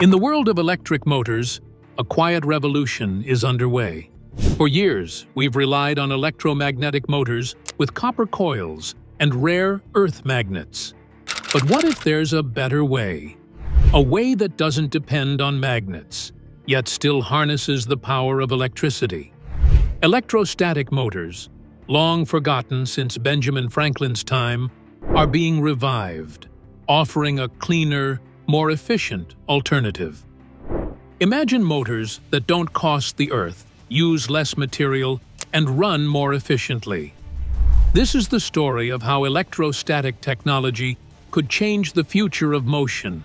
In the world of electric motors, a quiet revolution is underway. For years, we've relied on electromagnetic motors with copper coils and rare earth magnets. But what if there's a better way? A way that doesn't depend on magnets, yet still harnesses the power of electricity. Electrostatic motors, long forgotten since Benjamin Franklin's time, are being revived, offering a cleaner, more efficient alternative. Imagine motors that don't cost the Earth, use less material, and run more efficiently. This is the story of how electrostatic technology could change the future of motion,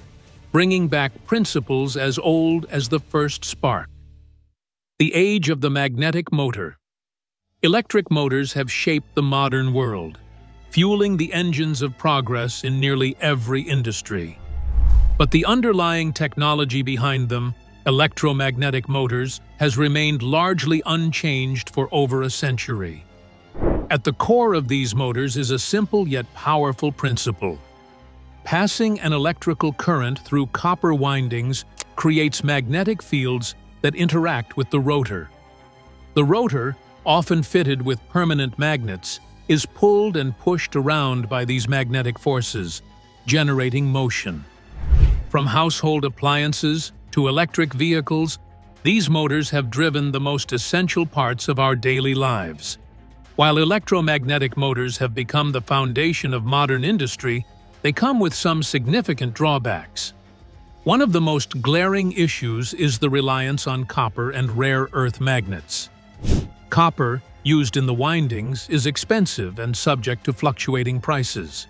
bringing back principles as old as the first spark. The age of the magnetic motor. Electric motors have shaped the modern world, fueling the engines of progress in nearly every industry. But the underlying technology behind them electromagnetic motors, has remained largely unchanged for over a century. At the core of these motors is a simple yet powerful principle. Passing an electrical current through copper windings creates magnetic fields that interact with the rotor. The rotor, often fitted with permanent magnets, is pulled and pushed around by these magnetic forces, generating motion. From household appliances to electric vehicles, these motors have driven the most essential parts of our daily lives. While electromagnetic motors have become the foundation of modern industry, they come with some significant drawbacks. One of the most glaring issues is the reliance on copper and rare earth magnets. Copper, used in the windings, is expensive and subject to fluctuating prices.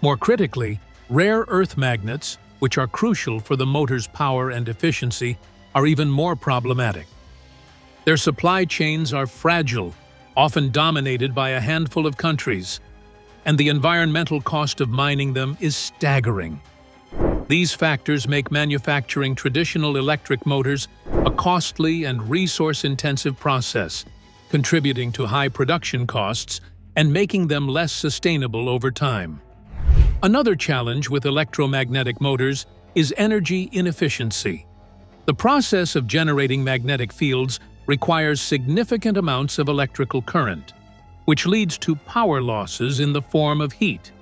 More critically, rare earth magnets, which are crucial for the motor's power and efficiency, are even more problematic. Their supply chains are fragile, often dominated by a handful of countries, and the environmental cost of mining them is staggering. These factors make manufacturing traditional electric motors a costly and resource-intensive process, contributing to high production costs and making them less sustainable over time. Another challenge with electromagnetic motors is energy inefficiency. The process of generating magnetic fields requires significant amounts of electrical current, which leads to power losses in the form of heat.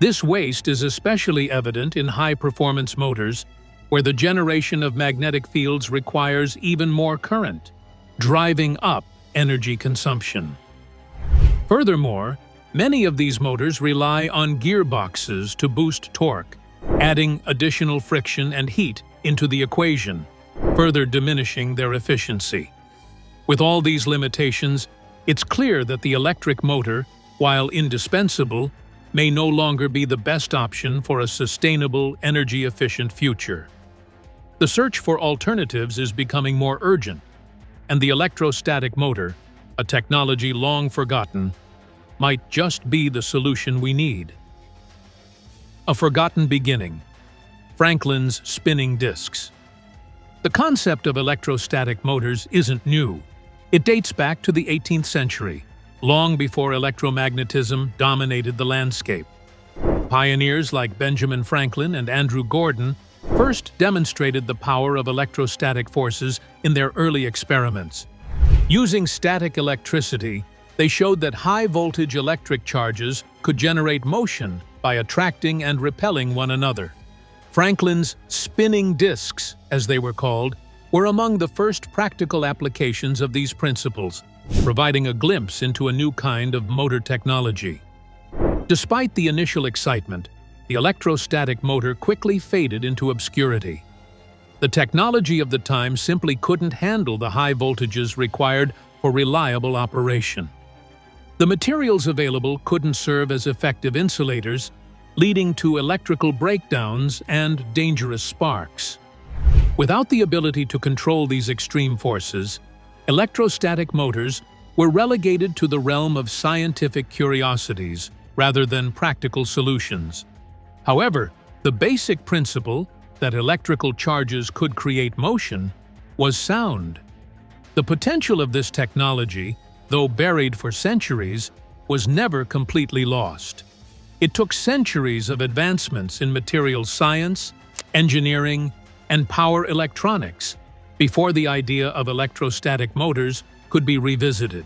This waste is especially evident in high-performance motors, where the generation of magnetic fields requires even more current, driving up energy consumption. Furthermore, Many of these motors rely on gearboxes to boost torque, adding additional friction and heat into the equation, further diminishing their efficiency. With all these limitations, it's clear that the electric motor, while indispensable, may no longer be the best option for a sustainable, energy-efficient future. The search for alternatives is becoming more urgent, and the electrostatic motor, a technology long forgotten, might just be the solution we need. A Forgotten Beginning Franklin's Spinning Discs The concept of electrostatic motors isn't new. It dates back to the 18th century, long before electromagnetism dominated the landscape. Pioneers like Benjamin Franklin and Andrew Gordon first demonstrated the power of electrostatic forces in their early experiments. Using static electricity, they showed that high-voltage electric charges could generate motion by attracting and repelling one another. Franklin's spinning discs, as they were called, were among the first practical applications of these principles, providing a glimpse into a new kind of motor technology. Despite the initial excitement, the electrostatic motor quickly faded into obscurity. The technology of the time simply couldn't handle the high voltages required for reliable operation. The materials available couldn't serve as effective insulators, leading to electrical breakdowns and dangerous sparks. Without the ability to control these extreme forces, electrostatic motors were relegated to the realm of scientific curiosities rather than practical solutions. However, the basic principle that electrical charges could create motion was sound. The potential of this technology though buried for centuries, was never completely lost. It took centuries of advancements in materials science, engineering, and power electronics before the idea of electrostatic motors could be revisited.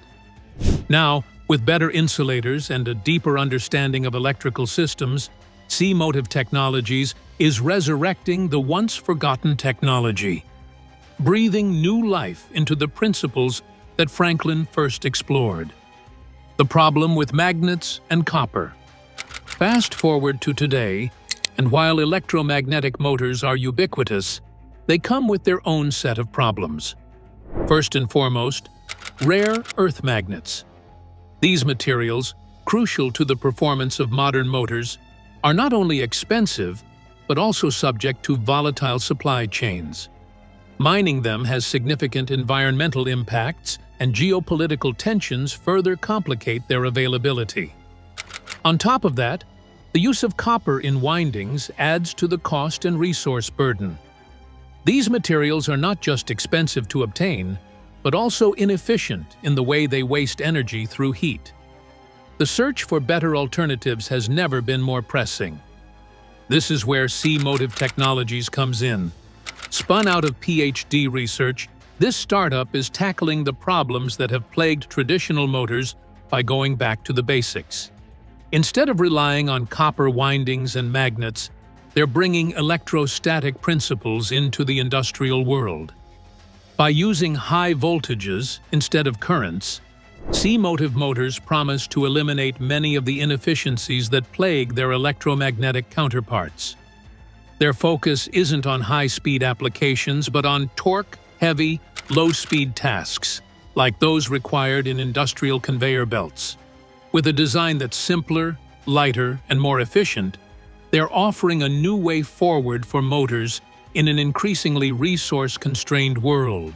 Now, with better insulators and a deeper understanding of electrical systems, C-Motive Technologies is resurrecting the once-forgotten technology, breathing new life into the principles that Franklin first explored. The problem with magnets and copper. Fast forward to today, and while electromagnetic motors are ubiquitous, they come with their own set of problems. First and foremost, rare earth magnets. These materials, crucial to the performance of modern motors, are not only expensive, but also subject to volatile supply chains. Mining them has significant environmental impacts, and geopolitical tensions further complicate their availability. On top of that, the use of copper in windings adds to the cost and resource burden. These materials are not just expensive to obtain, but also inefficient in the way they waste energy through heat. The search for better alternatives has never been more pressing. This is where C-Motive Technologies comes in. Spun out of PhD research, this startup is tackling the problems that have plagued traditional motors by going back to the basics. Instead of relying on copper windings and magnets, they're bringing electrostatic principles into the industrial world. By using high voltages instead of currents, C-Motive motors promise to eliminate many of the inefficiencies that plague their electromagnetic counterparts. Their focus isn't on high-speed applications but on torque-heavy, low-speed tasks, like those required in industrial conveyor belts. With a design that's simpler, lighter, and more efficient, they're offering a new way forward for motors in an increasingly resource-constrained world,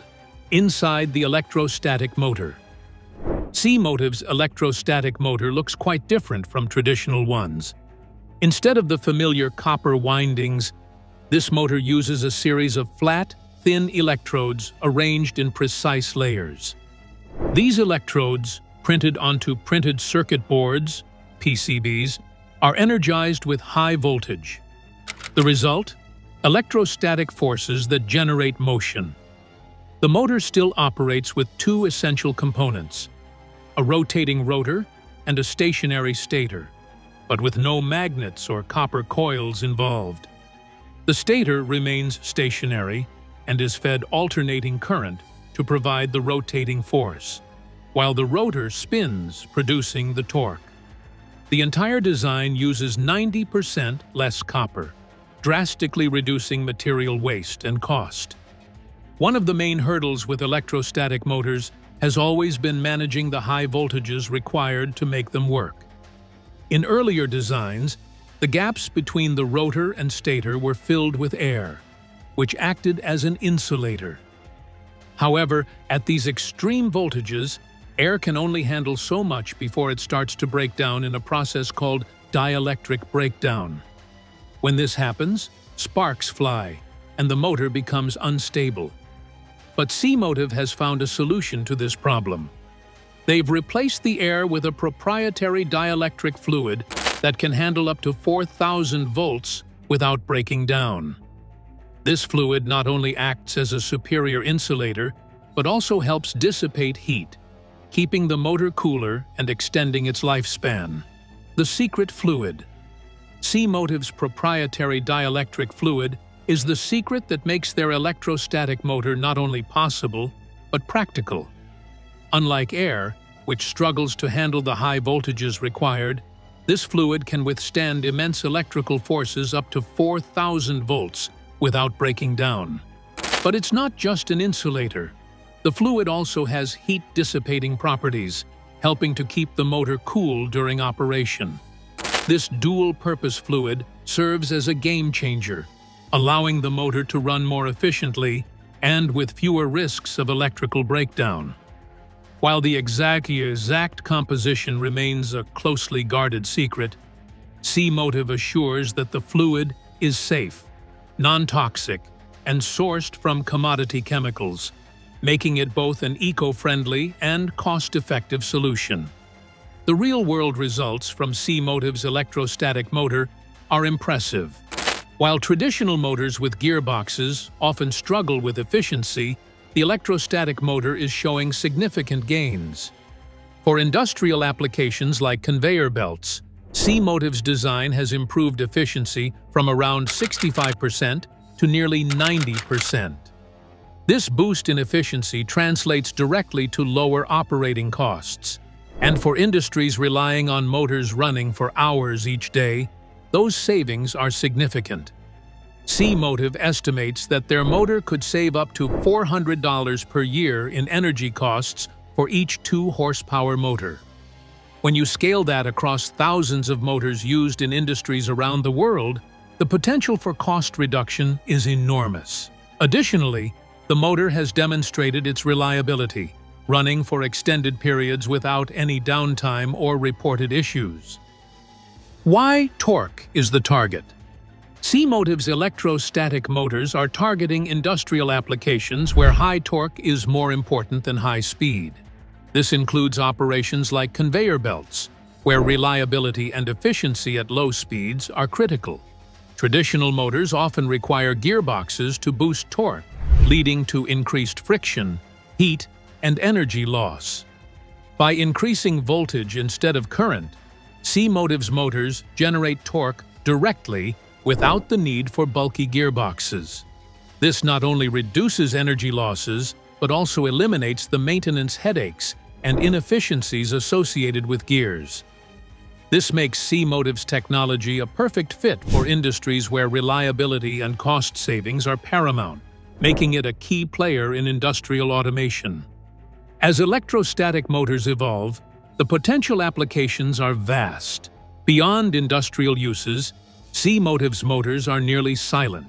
inside the electrostatic motor. C-Motive's electrostatic motor looks quite different from traditional ones. Instead of the familiar copper windings, this motor uses a series of flat, thin electrodes arranged in precise layers. These electrodes, printed onto printed circuit boards, PCBs, are energized with high voltage. The result? Electrostatic forces that generate motion. The motor still operates with two essential components, a rotating rotor and a stationary stator, but with no magnets or copper coils involved. The stator remains stationary and is fed alternating current to provide the rotating force, while the rotor spins, producing the torque. The entire design uses 90% less copper, drastically reducing material waste and cost. One of the main hurdles with electrostatic motors has always been managing the high voltages required to make them work. In earlier designs, the gaps between the rotor and stator were filled with air, which acted as an insulator. However, at these extreme voltages, air can only handle so much before it starts to break down in a process called dielectric breakdown. When this happens, sparks fly, and the motor becomes unstable. But C-Motive has found a solution to this problem. They've replaced the air with a proprietary dielectric fluid that can handle up to 4,000 volts without breaking down. This fluid not only acts as a superior insulator, but also helps dissipate heat, keeping the motor cooler and extending its lifespan. The secret fluid. C-Motive's proprietary dielectric fluid is the secret that makes their electrostatic motor not only possible, but practical. Unlike air, which struggles to handle the high voltages required, this fluid can withstand immense electrical forces up to 4,000 volts without breaking down. But it's not just an insulator. The fluid also has heat-dissipating properties, helping to keep the motor cool during operation. This dual-purpose fluid serves as a game-changer, allowing the motor to run more efficiently and with fewer risks of electrical breakdown. While the exact, exact composition remains a closely guarded secret, C-Motive assures that the fluid is safe, non-toxic, and sourced from commodity chemicals, making it both an eco-friendly and cost-effective solution. The real-world results from C-Motive's electrostatic motor are impressive. While traditional motors with gearboxes often struggle with efficiency, the electrostatic motor is showing significant gains. For industrial applications like conveyor belts, C-Motive's design has improved efficiency from around 65% to nearly 90%. This boost in efficiency translates directly to lower operating costs. And for industries relying on motors running for hours each day, those savings are significant. C-Motive estimates that their motor could save up to $400 per year in energy costs for each 2-horsepower motor. When you scale that across thousands of motors used in industries around the world, the potential for cost reduction is enormous. Additionally, the motor has demonstrated its reliability, running for extended periods without any downtime or reported issues. Why torque is the target? C-Motive's electrostatic motors are targeting industrial applications where high torque is more important than high speed. This includes operations like conveyor belts, where reliability and efficiency at low speeds are critical. Traditional motors often require gearboxes to boost torque, leading to increased friction, heat, and energy loss. By increasing voltage instead of current, C-Motive's motors generate torque directly without the need for bulky gearboxes. This not only reduces energy losses, but also eliminates the maintenance headaches and inefficiencies associated with gears. This makes C-Motive's technology a perfect fit for industries where reliability and cost savings are paramount, making it a key player in industrial automation. As electrostatic motors evolve, the potential applications are vast. Beyond industrial uses, C-Motive's motors are nearly silent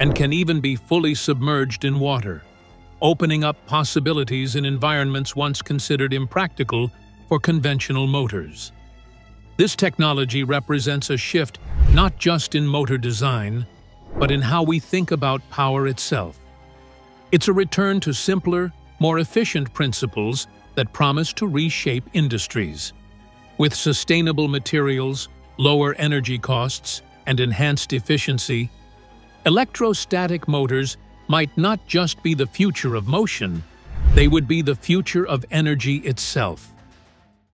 and can even be fully submerged in water, opening up possibilities in environments once considered impractical for conventional motors. This technology represents a shift not just in motor design, but in how we think about power itself. It's a return to simpler, more efficient principles that promise to reshape industries. With sustainable materials, lower energy costs, and enhanced efficiency, electrostatic motors might not just be the future of motion, they would be the future of energy itself.